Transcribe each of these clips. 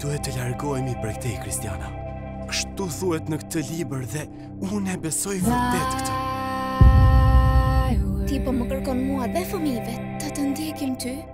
duhet të largohemi prej këtej, Kristiana. Kështu thuhet në këtë libër dhe unë e besoj vërtet këtë. Ti po më kërkon mua dhe fëmijëve të të ndjekin ty?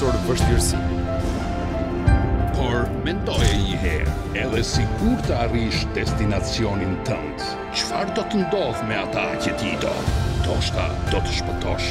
pasur vështirësi. Por mendoje një herë, edhe sikur të arrish destinacionin tënd, çfarë do të ndodh me ata që ti do? Ndoshta do të shpëtosh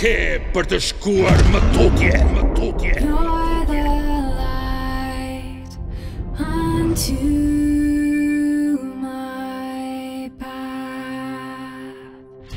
Ke për të shkuar më tutje, më tutje. You're the light unto my path.